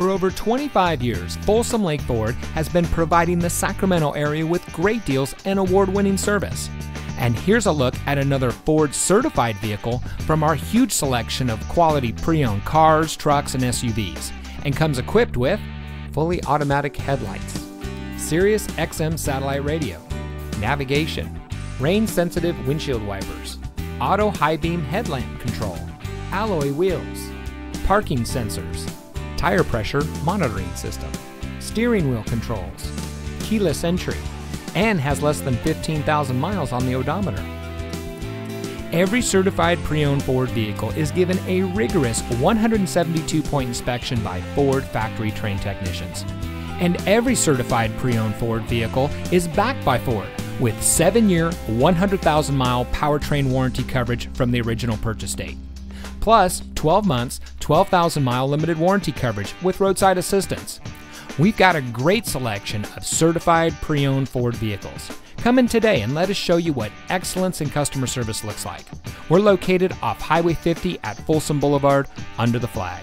For over 25 years, Folsom Lake Ford has been providing the Sacramento area with great deals and award winning service. And here's a look at another Ford certified vehicle from our huge selection of quality pre owned cars, trucks, and SUVs, and comes equipped with fully automatic headlights, Sirius XM satellite radio, navigation, rain sensitive windshield wipers, auto high beam headlamp control, alloy wheels, parking sensors, tire pressure monitoring system, steering wheel controls, keyless entry, and has less than 15,000 miles on the odometer. Every certified pre owned Ford vehicle is given a rigorous 172 point inspection by Ford factory trained technicians. And every certified pre owned Ford vehicle is backed by Ford with 7 year, 100,000 mile powertrain warranty coverage from the original purchase date. Plus, 12 months, 12,000 mile limited warranty coverage with roadside assistance. We've got a great selection of certified pre owned Ford vehicles. Come in today and let us show you what excellence in customer service looks like. We're located off Highway 50 at Folsom Boulevard under the flag.